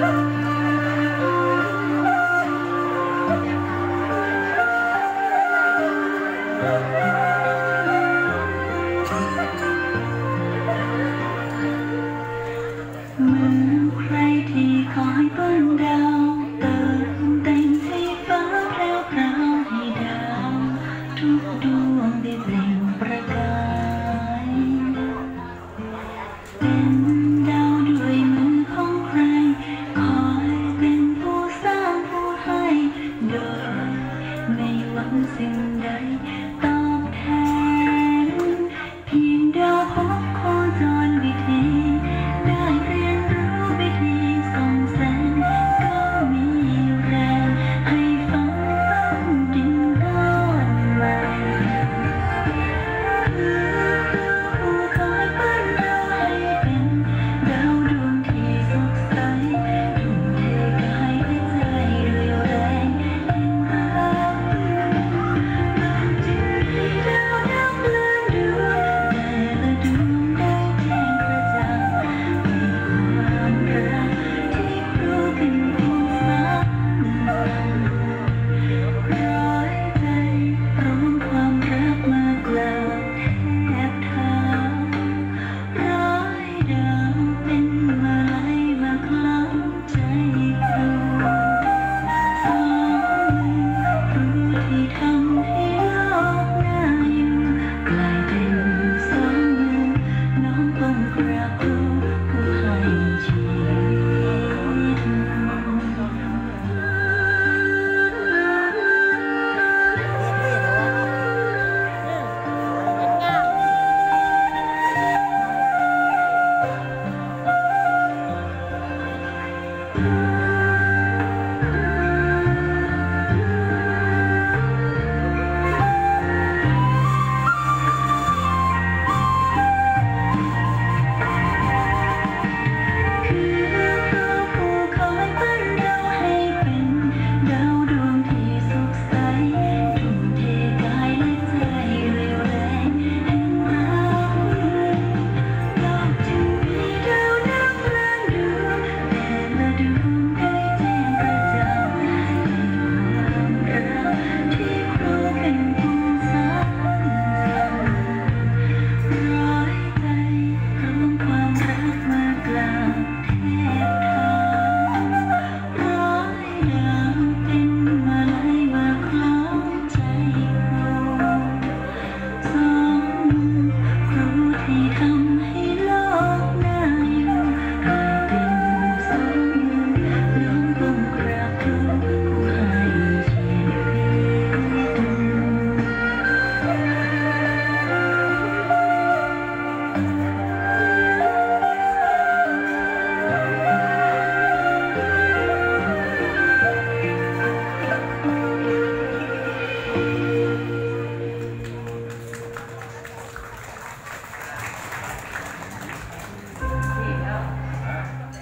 Bye.